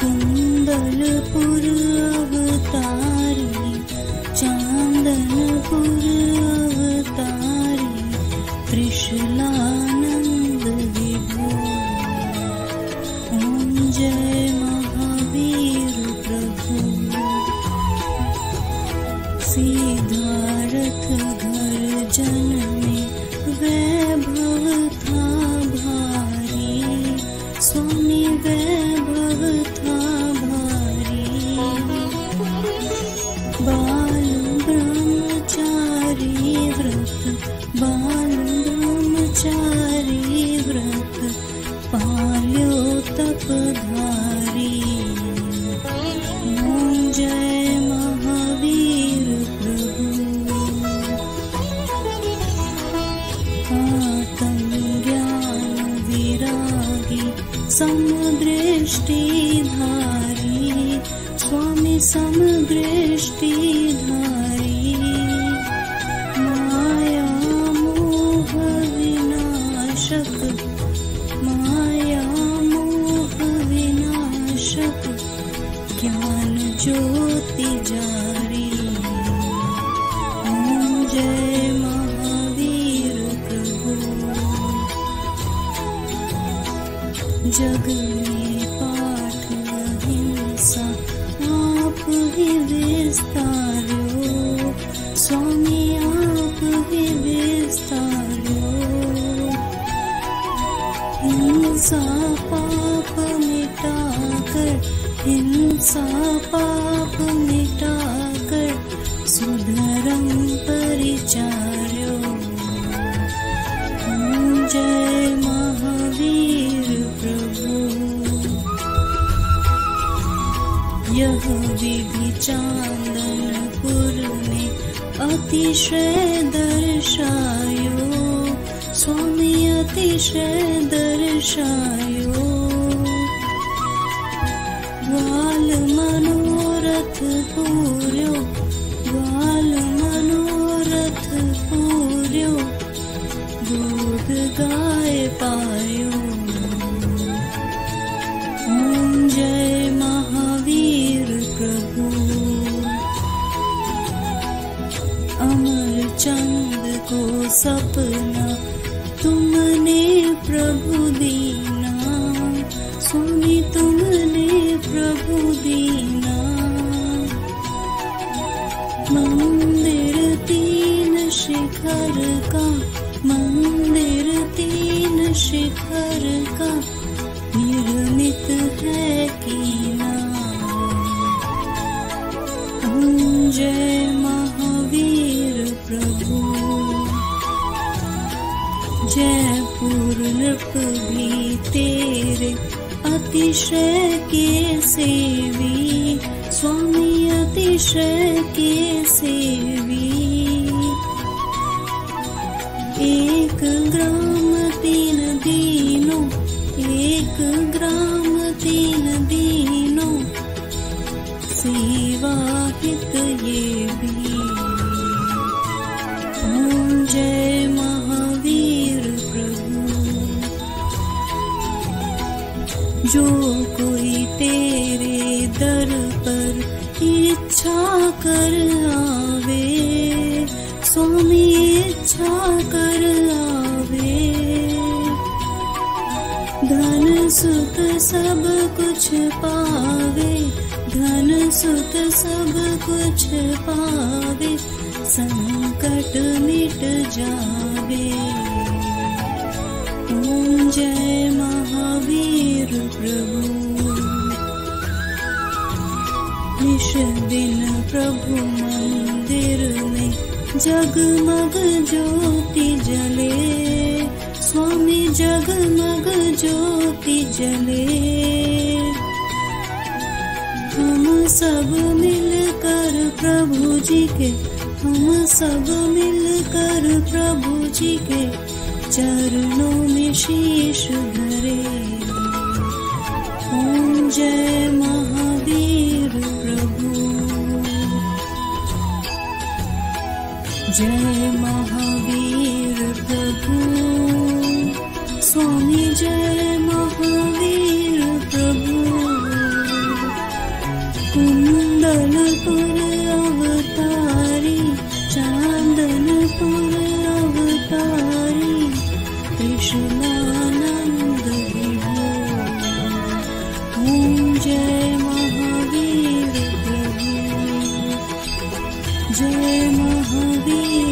कुन्दलपुर अवतारी चान्दनपुर अवतारी त्रिशलानन्द विभो। ॐ जय महावीर प्रभु। सिद्धारथ घर जनमे व्रत बाल ब्रह्मचारी व्रत पाल्यो तपधारी ॐ जय महावीर प्रभु आतम ज्ञान विरागी समदृष्टिधारी स्वामी समदृष्टिधारी ज्योति जारी। जय महावीर प्रभु। जग में पाठ अहिंसा, आप ही विस्तारो। स्वामी, आप ही विस्तारो। हिंसा पाप मिटाकर हिंसा पाप मिटाकर सुधरम परिचार्यो जय महावीर प्रभु। यह विधि चांदनपुर में अतिशय दर्शायो। स्वामी अतिशय दर्शायो को सपना, तुमने प्रभु दीना। स्वामी तुमने प्रभु दीना। मंदिर तीन शिखर का, मंदिर तीन शिखर का, निर्मित है कीना। जय महावीर प्रभु। जयपुर नृप भी तेरे अतिशय के सेवी स्वामी अतिशय के सेवी। एक ग्राम तीन दीनों एक ग्राम जो कोई तेरे दर पर इच्छा कर आवे स्वामी इच्छा कर आवे। धन सुख सब कुछ पावे धन सुख सब कुछ पावे संकट मिट जावे जय महावीर प्रभु। निश दिन प्रभु मंदिर में जगमग ज्योति जले। स्वामी जगमग ज्योति जले। हम सब मिलकर प्रभु जी के, हम सब मिलकर प्रभु जी के चरणों में शीश धरे ॐ जय महावीर प्रभु। जय महावीर जय महावीर